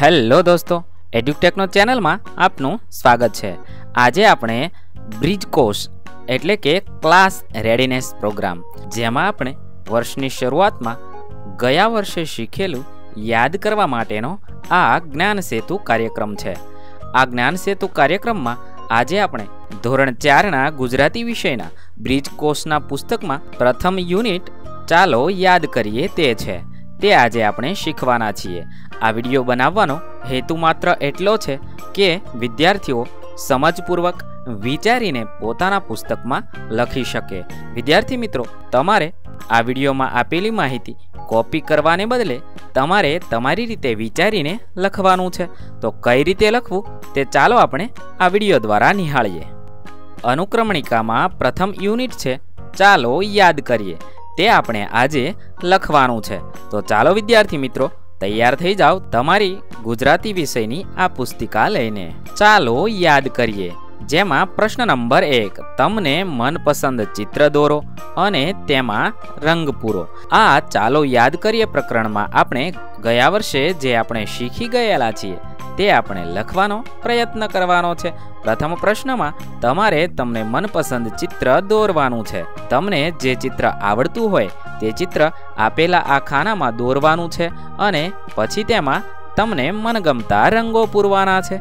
Hello દોસ્તો એડ્યુટેકનો ચેનલમાં આપનું સ્વાગત છે. આજે આપણે બ્રિજ કોર્સ, એટલે કે ક્લાસ રેડીનેસ પ્રોગ્રામ જેમાં આપણે વર્ષની શરૂઆતમાં ગયા વર્ષે શીખેલું યાદ કરવા માટેનો આ જ્ઞાન સેતુ કાર્યક્રમ છે. આ જ્ઞાન સેતુ કાર્યક્રમમાં આજે આપણે ધોરણ ચારના ગુજરાતી વિષયના બ્રિજ કોર્સના પુસ્તકમાં પ્રથમ યુનિટ ચાલો યાદ કરીએ તે છે. તે આજે આપણે શીખવાના છીએ. આ વીડિયો બનાવવાનો હેતુ માત્ર એટલો છે કે વિદ્યાર્થીઓ સમજપૂર્વક વિચારીને પોતાના પુસ્તકમાં લખી શકે. વિદ્યાર્થી મિત્રો, તમારે આ વિડીયોમાં આપેલી માહિતી કોપી કરવાને બદલે તમારે તમારી રીતે વિચારીને લખવાનું છે. તો કઈ રીતે લખવું તે ચાલો આપણે આ વીડિયો દ્વારા નિહાળીએ. અનુક્રમણિકામાં પ્રથમ યુનિટ છે, ચાલો યાદ કરીએ. તે આપણે આજે લખવાનું છે. તો ચાલો વિદ્યાર્થી મિત્રો, તૈયાર થઈ જાઓ તમારી ગુજરાતી વિષયની આ પુસ્તિકા લઈને. ચાલો યાદ કરીએ. જેમાં પ્રશ્ન નંબર એક, તમને મનપસંદ ચિત્ર દોરો અને તેમાં રંગ પૂરો. આ ચાલો યાદ કરીએ પ્રકરણમાં આપણે ગયા વર્ષે જે આપણે શીખી ગયેલા છીએ, તે આપણે લખવાનો પ્રયત્ન કરવાનો છે. પ્રથમ પ્રશ્નમાં, તમારે તમને મનપસંદ ચિત્ર દોરવાનું છે. તમને જે ચિત્ર આવડતું હોય, તે ચિત્ર આપેલા આ ખાનામાં દોરવાનું છે અને પછી તેમાં તમને મનગમતા રંગો પૂરવાના છે.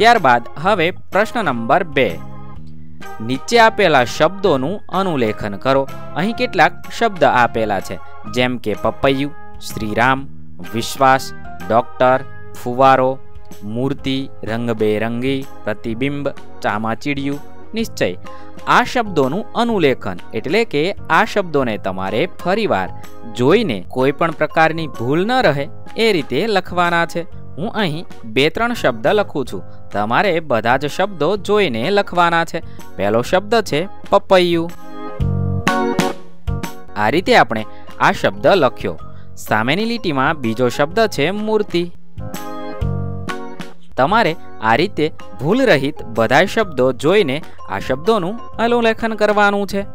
ત્યારબાદ હવે પ્રશ્ન નંબર બે. નીચે આપેલા શબ્દોનું અનુલેખન કરો. અહીં કેટલાક શબ્દ આપેલા છે. જેમ કે પપૈયું, શ્રીરામ, વિશ્વાસ, ડોક્ટર, ફુવારો, મૂર્તિ, રંગબેરંગી, પ્રતિબિંબ, ચામાચીડિયું, નિશ્ચય. આ શબ્દોનું અનુલેખન એટલે કે આ શબ્દોને તમારે ફરીવાર જોઈને કોઈ પણ પ્રકારની ભૂલ ન રહે એ રીતે લખવાના છે. હું અહીં બે ત્રણ શબ્દ લખું છું. તમારે બધા જ શબ્દો જોઈને લખવાના છે. પહેલો શબ્દ છે પપૈયું. આ રીતે આપણે આ શબ્દ લખ્યો. સામેની લીટીમાં બીજો શબ્દ છે મૂર્તિ. તમારે આ રીતે ભૂલ રહિત બધા શબ્દો જોઈને આ શબ્દોનું અનુલેખન કરવાનું છે.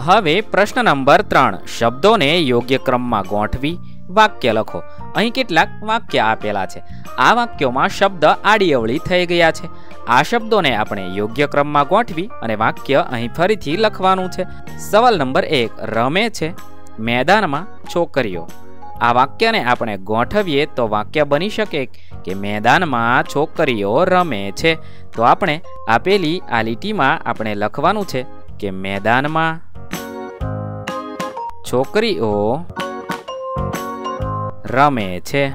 હવે પ્રશ્ન નંબર ત્રણ. શબ્દોને યોગ્ય ક્રમમાં ગોઠવી વાક્ય લખો. અહીં કેટલાક વાક્ય આપેલા છે. આ વાક્યોમાં શબ્દ આડી અવળી થઈ ગયા છે. આ શબ્દોને આપણે યોગ્ય ક્રમમાં ગોઠવી અને વાક્ય અહીં ફરીથી લખવાનું છે. સવાલ નંબર એક, રમે છે? મેદાનમાં છોકરીઓ. આ વાક્યને આપણે ગોઠવીએ તો વાક્ય બની શકે કે મેદાનમાં છોકરીઓ રમે છે. તો આપણે આપેલી આ લીટીમાં આપણે લખવાનું છે કે મેદાનમાં છોકરીઓ રમે છે.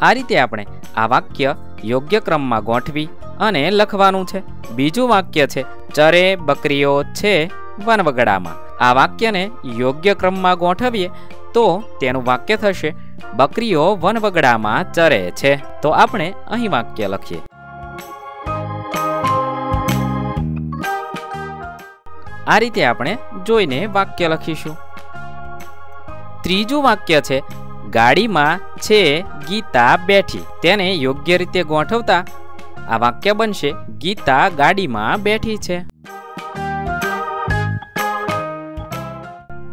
આ રીતે આપણે આ વાક્ય યોગ્ય ક્રમમાં ગોઠવી અને લખવાનું છે. બીજું વાક્ય છે, ચરે બકરીઓ છે વનવગડામાં. આ વાક્યને યોગ્ય ક્રમમાં ગોઠવીએ તો તેનું વાક્ય થશે, બકરીઓ વનવગડામાં ચરે છે. તો આપણે અહીં વાક્ય લખીએ. આ રીતે આપણે જોઈને વાક્ય લખીશું. ત્રીજું વાક્ય છે ગાડીમાં છે ગીતા બેઠી. તેને યોગ્ય રીતે ગોઠવતા આ વાક્ય બનશે, ગીતા ગાડીમાં બેઠી છે.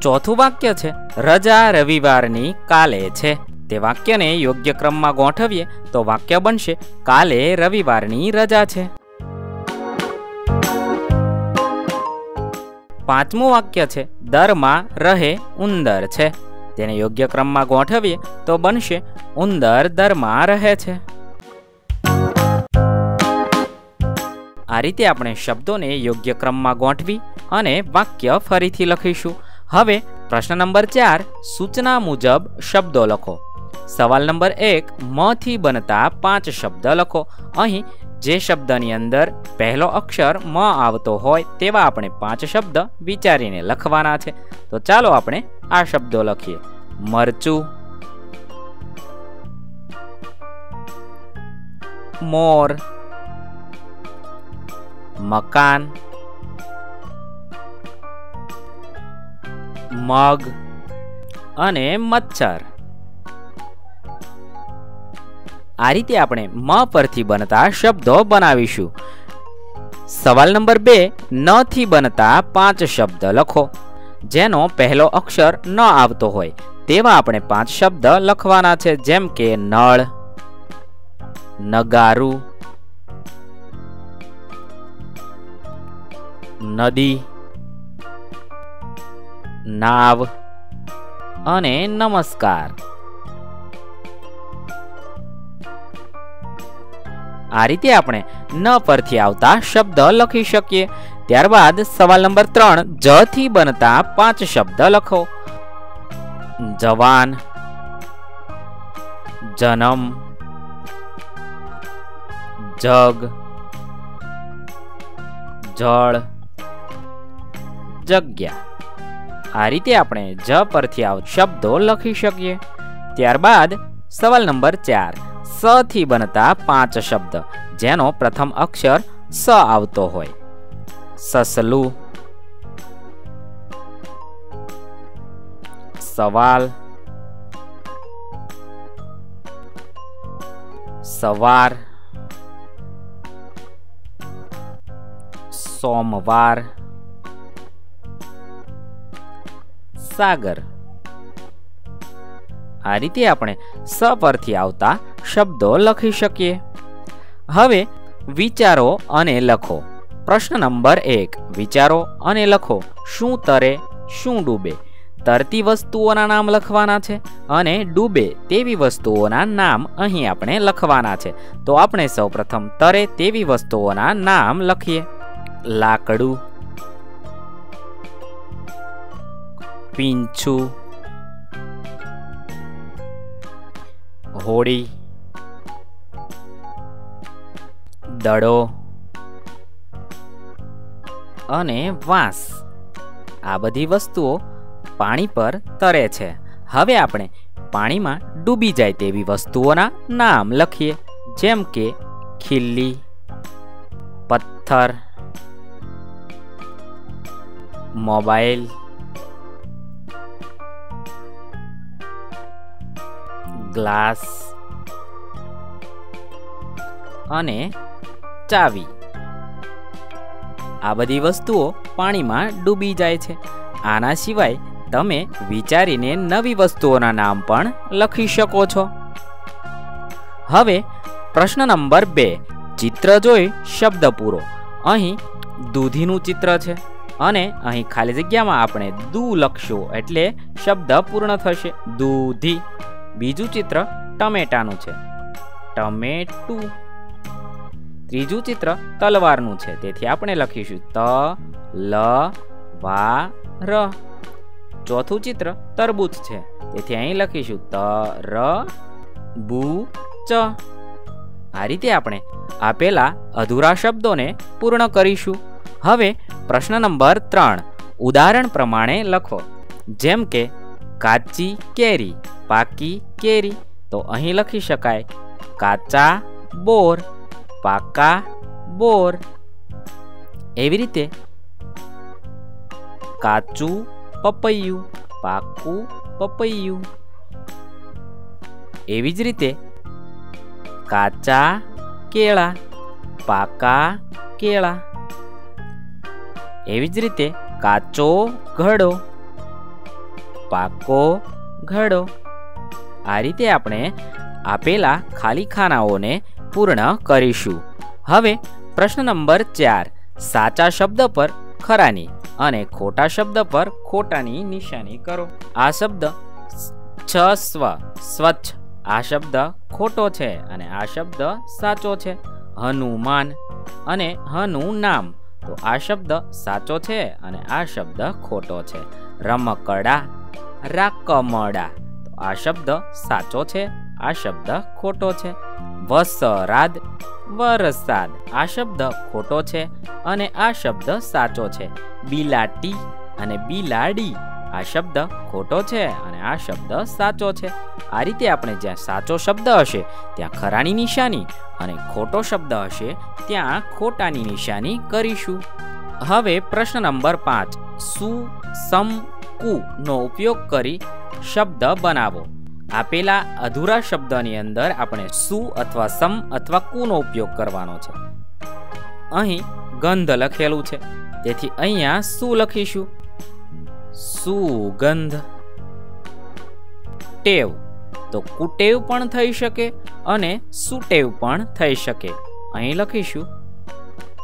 ચોથું વાક્ય છે, રજા રવિવારની કાલે છે. તે વાક્યને યોગ્ય ક્રમમાં ગોઠવીએ તો વાક્ય બનશે, કાલે રવિવારની રજા છે. પાંચમું વાક્ય છે, દરમાં રહે ઉંદર છે. તેને યોગ્ય ક્રમમાં ગોઠવીએ તો બનશે ઉંદર દરમાં રહે છે. આ રીતે આપણે શબ્દોને યોગ્ય ક્રમમાં ગોઠવી અને વાક્ય ફરીથી લખીશું. હવે પ્રશ્ન નંબર ચાર, સૂચના મુજબ શબ્દો લખો. સવાલ નંબર એક, મથી બનતા પાંચ શબ્દ લખો. અહીં જે શબ્દની અંદર પહેલો અક્ષર મ આવતો હોય તેવા આપણે પાંચ શબ્દ વિચારીને લખવાના છે. તો ચાલો આપણે આ શબ્દો લખીએ. મરચું, મોર, મકાન, મગ અને મચ્છર. આ રીતે આપણે મ પરથી બનતા શબ્દો બનાવીશું. સવાલ નંબર બે, ન થી બનતા પાંચ શબ્દ લખો, જેનો પહેલો અક્ષર ન આવતો હોય. તેવા આપણે પાંચ શબ્દ લખવાના છે, જેમ કે નળ, નગારું, નદી, નાવ અને નમસ્કાર. આ રીતે આપણે ન પરથી આવતા શબ્દ લખી શકીએ. ત્યારબાદ સવાલ નંબર ત્રણ, જ થી બનતા પાંચ શબ્દ લખો. જવાન, જનમ, જગ, જળ, જગ્યા. આ રીતે આપણે જ પરથી આવ શબ્દો લખી શકીએ. ત્યારબાદ સવાલ નંબર ચાર. સ થી બનતા પાંચ શબ્દ, જેનો પ્રથમ અક્ષર સ આવતો હોય. સસલું સવાલ. સવાર. સોમવાર. સાગર. આ રીતે આપણે સ પરથી આવતા શબ્દો લખી શકીએ. હવે વિચારો અને લખો. પ્રશ્ન નંબર એક. વિચારો અને લખો. શું તરે, શું ડૂબે? તરતી વસ્તુઓના નામ લખવાના છે અને ડૂબે તેવી વસ્તુઓના નામ અહીં આપણે લખવાના છે. તો આપણે સૌપ્રથમ તરે તેવી વસ્તુઓના નામ લખીએ. લાકડું, પીંછું હોળી દડો અને વાંસ. આ બધી વસ્તુઓ પાણી પર તરે છે. હવે આપણે પાણીમાં ડૂબી જાય તેવી વસ્તુઓના નામ લખીએ. જેમ કે ખીલ્લી, પથ્થર, મોબાઈલ, ગ્લાસ અને ચાવી. આ બધી વસ્તુઓ પાણીમાં ડૂબી જાય છે. આના સિવાય તમે વિચારીને નવી વસ્તુઓના નામ પણ લખી શકો છો. હવે પ્રશ્ન નંબર બે, ચિત્ર જોઈ શબ્દ પૂરો. અહીં દૂધીનું ચિત્ર છે અને અહીં ખાલી જગ્યામાં આપણે દૂ લખશું એટલે શબ્દ પૂર્ણ થશે. દૂધી. બીજું ચિત્ર ટમેટાનું છે. ટમેટું. ત્રીજું ચિત્ર તલવારનું છે. તેથી આપણે લખીશું ત, લ, વા, ર. ચોથું ચિત્ર તરબૂચ છે. તેથી અહીં લખીશું ત, ર, બુ, ચ. આ રીતે આપણે આપેલા અધૂરા શબ્દોને પૂર્ણ કરીશું. હવે પ્રશ્ન નંબર ત્રણ, ઉદાહરણ પ્રમાણે લખો. જેમ કે, કાચી કેરી, પાકી કેરી. તો અહીં લખી શકાય, કાચા બોર, પાકા બોર. એવી રીતે કાચું પપૈયું, પાકું પપૈયું. એવી જ રીતે કાચા કેળા, પાકા કેળા. એવી જ રીતે કાચો ઘડો, પાકો ઘડો. આ રીતે આપણે આપેલા ખાલી ખાનાઓને પૂર્ણ કરીશું. હવે પ્રશ્ન નંબર ચાર, સાચા શબ્દ પર ખરાની. અને ખોટા શબ્દ પર ખોટાની નિશાની કરો. આ શબ્દ છ સ્વ, સ્વચ્છ. આ શબ્દ ખોટો છે અને આ શબ્દ સાચો છે. હનુમાન અને હનુ નામ તો આ શબ્દ સાચો છે અને આ શબ્દ ખોટો છે. રમકડા, રાકમડા. આ શબ્દ સાચો છે, આ શબ્દ ખોટો છે. વસરાદ, વરસાદ, આ શબ્દ ખોટો છે અને આ શબ્દ સાચો છે. બિલાટી અને બિલાડી, આ શબ્દ ખોટો છે અને આ શબ્દ સાચો છે. આ રીતે આપણે જ્યાં સાચો શબ્દ હશે, ત્યાં ખરાની નિશાની અને ખોટો શબ્દ હશે, ત્યાં ખોટાની નિશાની કરીશું. હવે પ્રશ્ન નંબર પાંચ, સુ, સમ, કુ નો ઉપયોગ કરી શબ્દ બનાવો. આપેલા અધૂરા શબ્દની અંદર આપણે સુ અથવા સમ અથવા કુનો ઉપયોગ કરવાનો છે. અહીં ગંધ લખેલું છે. તેથી અહીંયા શું લખીશું. સુગંધ ટેવ. તો કુટેવ પણ થઈ શકે અને સુટેવ પણ થઈ શકે. અહીં લખીશું.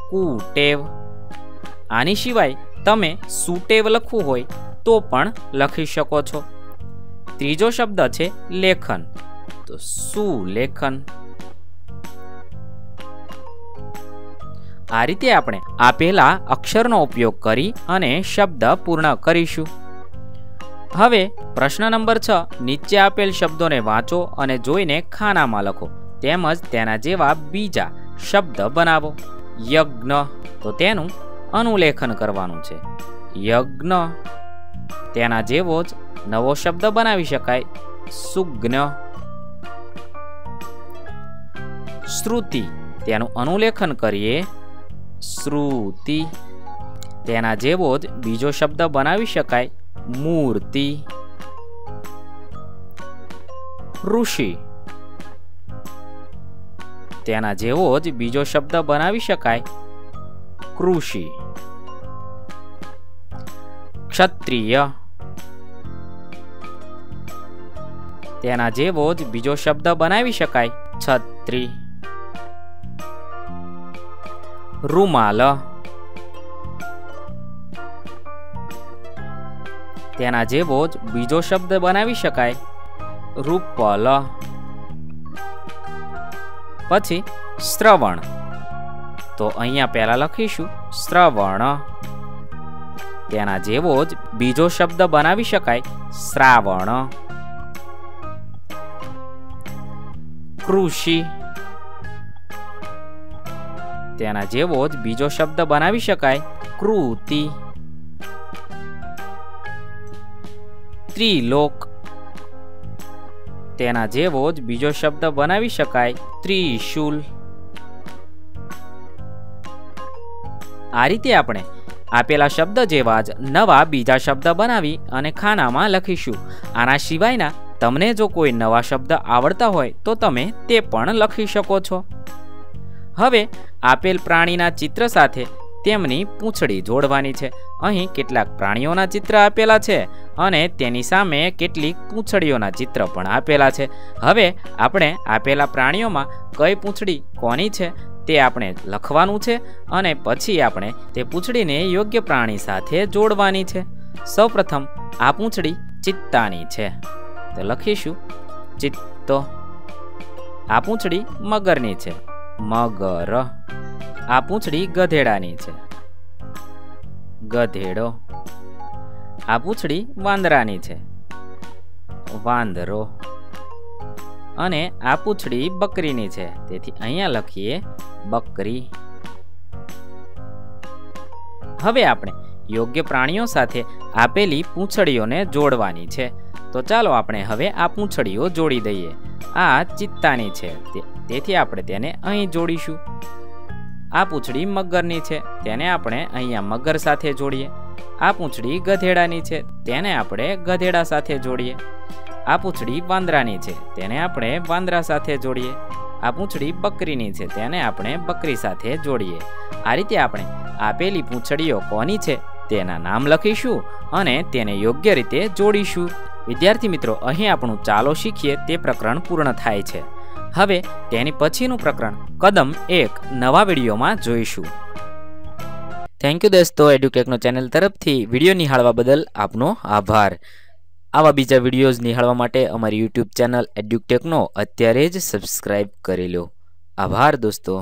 કુટેવ. આની સિવાય તમે સુટેવ લખવું હોય તો પણ લખી શકો છો. ત્રીજો શબ્દ છે લેખન. તો શું લેખન? આ રીતે આપણે આપેલા અક્ષરનો ઉપયોગ કરી અને શબ્દ પૂર્ણ કરીશું. હવે પ્રશ્ન નંબર છ, નીચે આપેલ શબ્દોને વાંચો અને જોઈને ખાનામાં લખો. તેમજ તેના જેવા બીજા શબ્દ બનાવો. યજ્ઞ. તો તેનું અનુલેખન કરવાનું છે. યજ્ઞ. તેના જેવો જ નવો શબ્દ બનાવી શકાય. સુજ્ઞ શ્રુતિ. તેનું અનુલેખન કરીએ. શ્રુતિ. તેના જેવો જ બીજો શબ્દ બનાવી શકાય. મૂર્તિ. ઋષિ. તેના જેવો જ બીજો શબ્દ બનાવી શકાય. કૃષિ. ક્ષત્રિય. તેના જેવો જ બીજો શબ્દ બનાવી શકાય. છત્રી. રૂમાલ. તેના જેવો જ બીજો શબ્દ બનાવી શકાય. રૂપલ. પછી શ્રવણ. તો અહીંયા પહેલા લખીશું શ્રવણ. તેના જેવો જ બીજો શબ્દ બનાવી શકાય શ્રાવણ. કૃષિ. તેના જેવો જ બીજો શબ્દ બનાવી શકાય, કૃતિ. ત્રિલોક. તેના જેવો જ બીજો શબ્દ બનાવી શકાય, ત્રિશુલ. આ રીતે આપણે આપેલા શબ્દ જેવા જ નવા બીજા શબ્દ બનાવી અને ખાનામાં લખીશું. આના સિવાયના તમને જો કોઈ નવા શબ્દ આવડતા હોય તો તમે તે પણ લખી શકો છો. હવે આપેલ પ્રાણીના ચિત્ર સાથે તેમની પૂંછડી જોડવાની છે. અહીં કેટલાક પ્રાણીઓના ચિત્ર આપેલા છે અને તેની સામે કેટલીક પૂંછડીઓના ચિત્ર પણ આપેલા છે. હવે આપણે આપેલા પ્રાણીઓમાં કઈ પૂંછડી કોની છે તે આપણે લખવાનું છે અને પછી આપણે તે પૂંછડીને યોગ્ય પ્રાણી સાથે જોડવાની છે. સૌપ્રથમ આ પૂંછડી ચિત્તાની છે. તો લખીશું. ચિત્તો આ પૂંછડી મગરની છે. મગર. આ પૂંછડી ગધેડાની છે. ગધેડો. આ પૂંછડી વાંદરાની છે. વાંદરો. અને આ પૂંછડી બકરીની છે. તેથી અહીંયા લખીએ બકરી. હવે આપણે યોગ્ય પ્રાણીઓ સાથે આપેલી પૂંછડીઓને જોડવાની છે. તો ચાલો આપણે હવે આ પૂંછડીઓ જોડી દઈએ. આ ચિત્તાની છે. તેથી આપણે તેને અહીં જોડીશું. આ પૂંછડી મગરની છે. તેને આપણે અહીંયા મગર સાથે જોડીએ. આ પૂંછડી ગધેડાની છે. તેને આપણે ગધેડા સાથે જોડીએ. આ પૂંછડી વાંદરાની છે. તેને આપણે વાંદરા સાથે જોડીએ. આ પૂંછડી બકરીની છે. તેને આપણે બકરી સાથે જોડીએ. આ રીતે આપણે આપેલી પૂંછડીઓ કોની છે? તેના નામ લખીશું અને તેને યોગ્ય રીતે જોડીશું. વિદ્યાર્થી મિત્રો, અહીં આપણું ચાલો શીખીએ તે પ્રકરણ પૂર્ણ થાય છે. હવે તેની પછીનું પ્રકરણ, કદમ એક, નવા વિડીયોમાં જોઈશું. થેન્ક યુ દોસ્તો એડ્યુકેકનો ચેનલ તરફથી વીડિયો નિહાળવા બદલ આપનો આભાર. આવા બીજા વિડીયોઝ નિહાળવા માટે અમારી યુટ્યુબ ચેનલ એડ્યુટેકનો અત્યારે જ સબસ્ક્રાઈબ કરી લો. આભાર દોસ્તો.